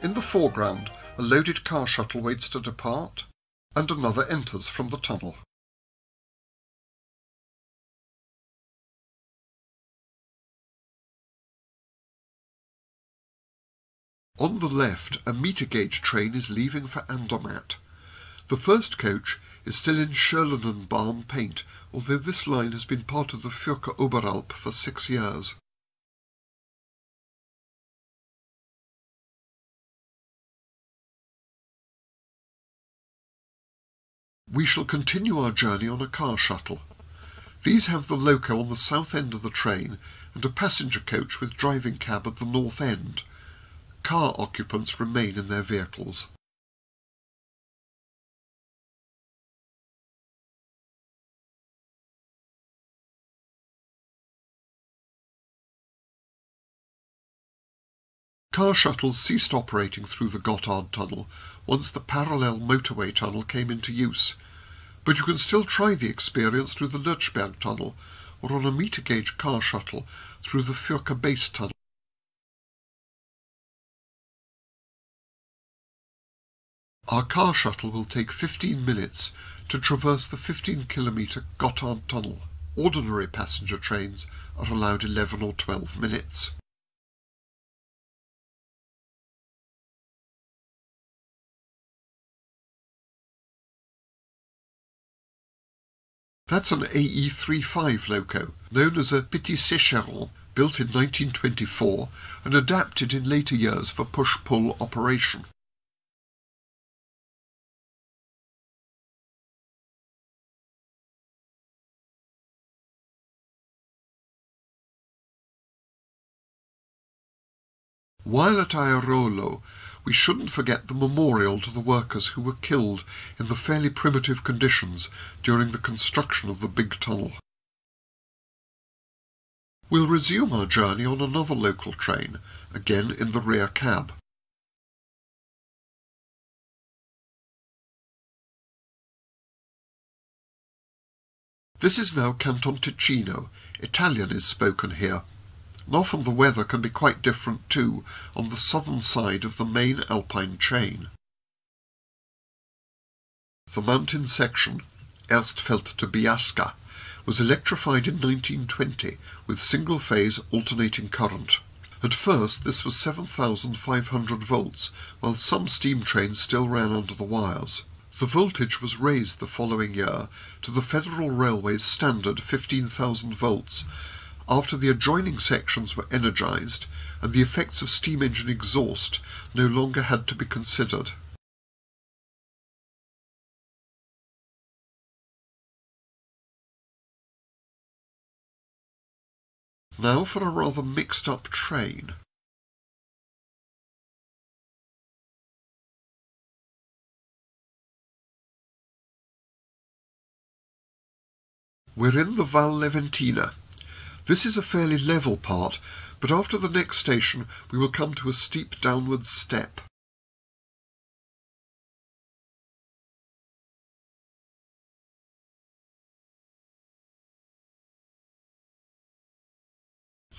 In the foreground, a loaded car shuttle waits to depart, and another enters from the tunnel. On the left, a meter gauge train is leaving for Andermatt. The first coach is still in Schöllenenbahn paint, although this line has been part of the Furka Oberalp for six years. We shall continue our journey on a car shuttle. These have the loco on the south end of the train and a passenger coach with driving cab at the north end. Car occupants remain in their vehicles. Car shuttles ceased operating through the Gotthard Tunnel once the parallel motorway tunnel came into use, but you can still try the experience through the Lötschberg Tunnel or on a meter gauge car shuttle through the Furka Base Tunnel. Our car shuttle will take 15 minutes to traverse the 15 kilometre Gotthard Tunnel. Ordinary passenger trains are allowed 11 or 12 minutes. That's an AE35 loco, known as a Petit Sécheron, built in 1924 and adapted in later years for push-pull operation. While at Airolo, we shouldn't forget the memorial to the workers who were killed in the fairly primitive conditions during the construction of the big tunnel. We'll resume our journey on another local train, again in the rear cab. This is now Canton Ticino. Italian is spoken here often the weather can be quite different too on the southern side of the main alpine chain. The mountain section, Erstfeld to Biasca, was electrified in 1920 with single-phase alternating current. At first this was 7,500 volts, while some steam trains still ran under the wires. The voltage was raised the following year to the Federal Railway's standard 15,000 volts, after the adjoining sections were energized and the effects of steam engine exhaust no longer had to be considered. Now for a rather mixed-up train. We're in the Val Leventina, this is a fairly level part, but after the next station we will come to a steep downward step.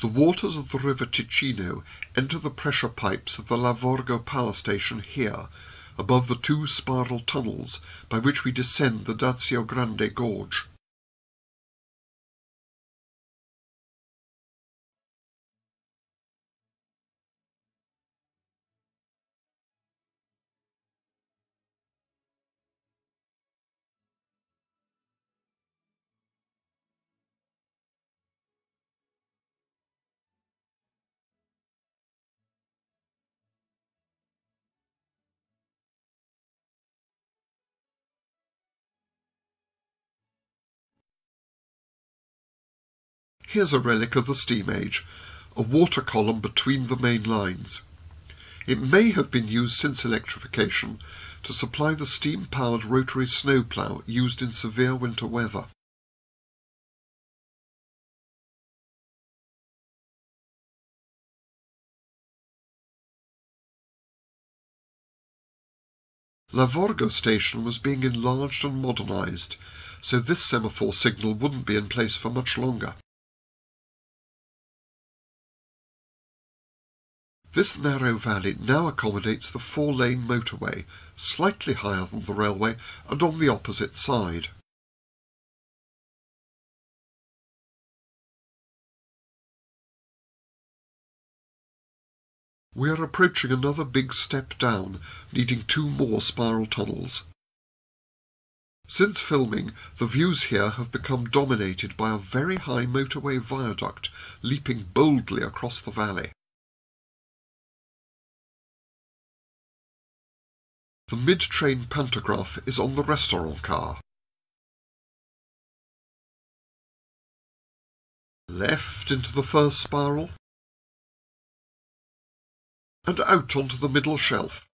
The waters of the river Ticino enter the pressure pipes of the Lavorgo power station here, above the two spiral tunnels by which we descend the Dazio Grande gorge. Here's a relic of the steam age, a water column between the main lines. It may have been used since electrification to supply the steam-powered rotary snowplough used in severe winter weather. Lavorgo station was being enlarged and modernized, so this semaphore signal wouldn't be in place for much longer. This narrow valley now accommodates the four-lane motorway, slightly higher than the railway and on the opposite side. We are approaching another big step down, needing two more spiral tunnels. Since filming, the views here have become dominated by a very high motorway viaduct leaping boldly across the valley. The mid-train pantograph is on the restaurant car. Left into the first spiral and out onto the middle shelf.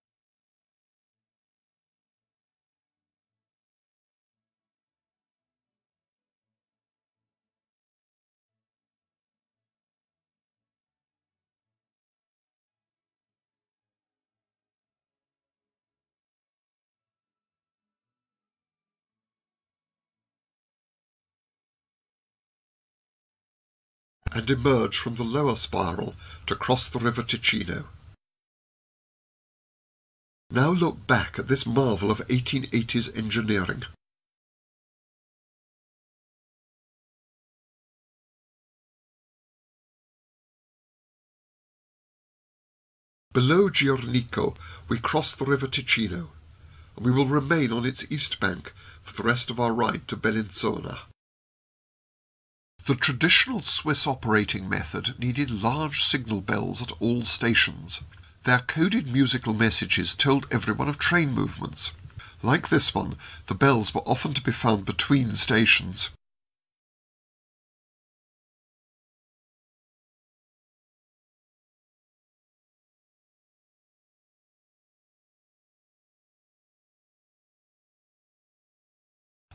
And emerge from the lower spiral to cross the river Ticino. Now look back at this marvel of 1880s engineering. Below Giornico we cross the river Ticino, and we will remain on its east bank for the rest of our ride to Bellinzona. The traditional Swiss operating method needed large signal bells at all stations. Their coded musical messages told everyone of train movements. Like this one, the bells were often to be found between stations.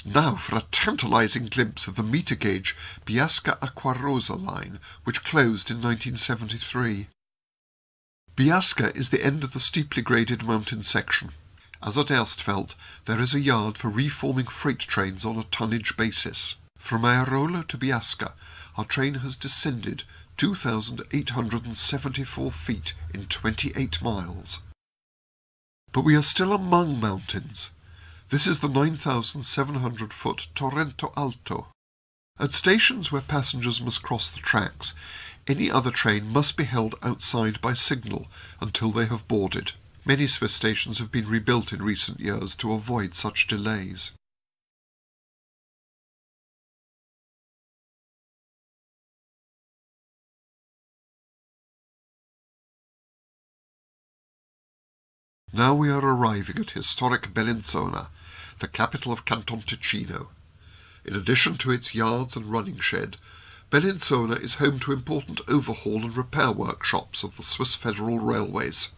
Now for a tantalising glimpse of the meter gauge Biasca Acquarosa line, which closed in 1973. Biasca is the end of the steeply graded mountain section. As at Erstfeld, there is a yard for reforming freight trains on a tonnage basis. From Airolo to Biasca, our train has descended 2,874 feet in 28 miles. But we are still among mountains. This is the 9,700 foot Torrone Alto. At stations where passengers must cross the tracks, any other train must be held outside by signal until they have boarded. Many Swiss stations have been rebuilt in recent years to avoid such delays. Now we are arriving at historic Bellinzona, the capital of Canton Ticino. In addition to its yards and running shed, Bellinzona is home to important overhaul and repair workshops of the Swiss Federal Railways.